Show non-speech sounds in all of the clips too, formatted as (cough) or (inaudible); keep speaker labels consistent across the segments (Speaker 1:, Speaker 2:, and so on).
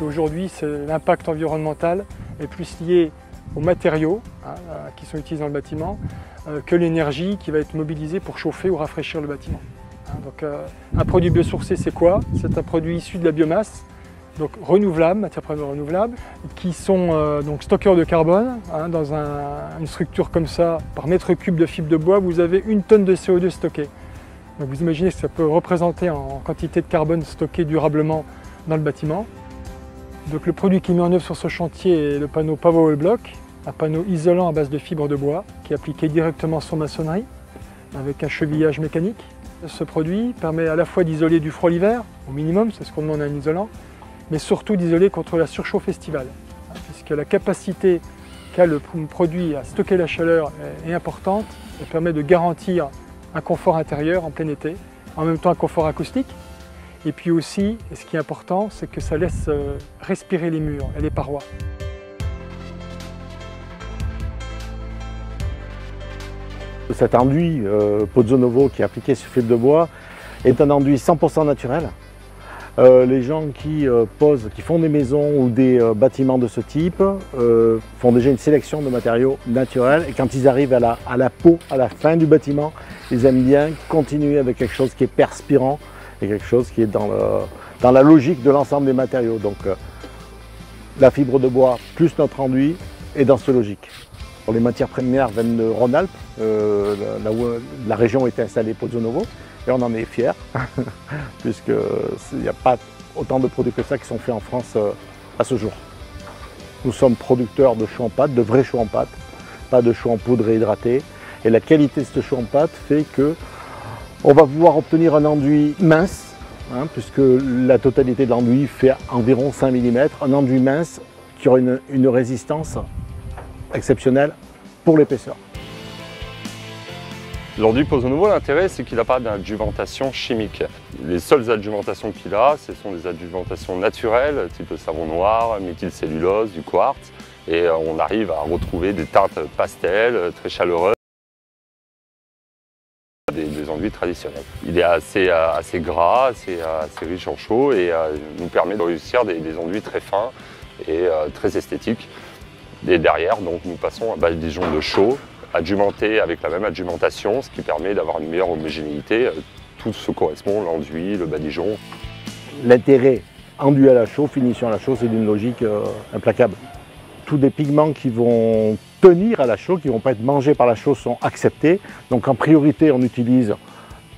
Speaker 1: qu'aujourd'hui l'impact environnemental est plus lié aux matériaux hein, qui sont utilisés dans le bâtiment que l'énergie qui va être mobilisée pour chauffer ou rafraîchir le bâtiment. Hein, donc, un produit biosourcé c'est quoi? C'est un produit issu de la biomasse donc renouvelables, matières premières renouvelables, qui sont euh, donc stockeurs de carbone. Hein, dans une structure comme ça, par mètre cube de fibre de bois, vous avez une tonne de CO2 stocké. Donc vous imaginez ce que ça peut représenter en quantité de carbone stocké durablement dans le bâtiment. Donc le produit qui mis en œuvre sur ce chantier est le panneau Power Block, un panneau isolant à base de fibre de bois qui est appliqué directement sur maçonnerie avec un chevillage mécanique. Ce produit permet à la fois d'isoler du froid l'hiver, au minimum, c'est ce qu'on demande à un isolant, mais surtout d'isoler contre la surchauffe estivale, puisque la capacité qu'a le produit à stocker la chaleur est importante et permet de garantir un confort intérieur en plein été, en même temps un confort acoustique. Et puis aussi, ce qui est important, c'est que ça laisse euh, respirer les murs et les parois.
Speaker 2: Cet enduit euh, Pozzo Novo qui est appliqué sur fil de bois est un enduit 100% naturel euh, les gens qui euh, posent, qui font des maisons ou des bâtiments de ce type font déjà une sélection de matériaux naturels et quand ils arrivent à la, à la, peau, à la fin du bâtiment, ils aiment bien continuer avec quelque chose qui est perspirant et quelque chose qui est dans, la logique de l'ensemble des matériaux. Donc la fibre de bois plus notre enduit est dans cette logique. Les matières premières viennent de Rhône-Alpes, là où la région était installée Pozzo Novo. Et on en est fiers, (laughs) puisqu'il n'y a pas autant de produits que ça qui sont faits en France euh, à ce jour. Nous sommes producteurs de choux en pâte, de vrais choux en pâte, pas de choux en poudre réhydraté. Et la qualité de ce choux en pâte fait que on va pouvoir obtenir un enduit mince, hein, puisque la totalité de l'enduit fait environ 5 mm, un enduit mince qui aura une résistance exceptionnelle pour l'épaisseur.
Speaker 3: L'enduit pose nouveau, l'intérêt c'est qu'il n'a pas d'adjuvantation chimique. Les seules adjuventations qu'il a, ce sont des adjuventations naturelles, type savon noir, méthylcellulose, du quartz, et euh, on arrive à retrouver des teintes pastel, euh, très chaleureuses, des, enduits traditionnels. Il est assez, euh, assez gras, assez, riche en chaud et nous permet de réussir des, enduits très fins et très esthétiques. Et derrière, donc, nous passons à base des de chaud adjumenté avec la même adjumentation, ce qui permet d'avoir une meilleure homogénéité. Euh, tout se correspond, l'enduit, le badigeon.
Speaker 2: L'intérêt enduit à la chaux, finition à la chaux, c'est d'une logique euh, implacable. Tous des pigments qui vont tenir à la chaux, qui ne vont pas être mangés par la chaux, sont acceptés. Donc en priorité, on utilise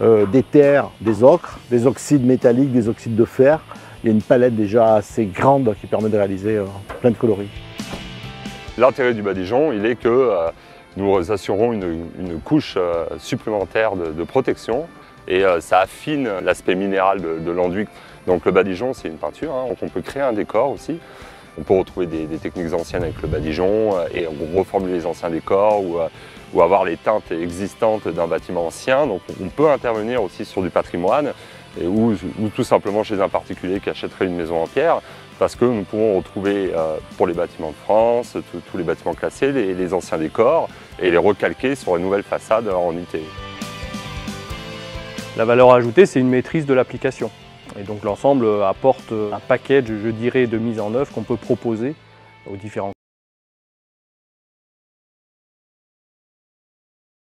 Speaker 2: euh, des terres, des ocres, des oxydes métalliques, des oxydes de fer. Il y a une palette déjà assez grande qui permet de réaliser plein de coloris.
Speaker 3: L'intérêt du badigeon, il est que nous assurons une, couche euh, supplémentaire de, protection et euh, ça affine l'aspect minéral de, l'enduit. Donc le badigeon, c'est une peinture, hein, on peut créer un décor aussi. On peut retrouver des, techniques anciennes avec le badigeon euh, et reformuler les anciens décors ou, avoir les teintes existantes d'un bâtiment ancien. Donc on peut intervenir aussi sur du patrimoine ou, tout simplement chez un particulier qui achèterait une maison en pierre parce que nous pouvons retrouver pour les bâtiments de France, tous les bâtiments classés, les anciens décors et les recalquer sur une nouvelle façade en IT.
Speaker 4: La valeur ajoutée, c'est une maîtrise de l'application. Et donc l'ensemble apporte un package, je dirais, de mise en œuvre qu'on peut proposer aux différents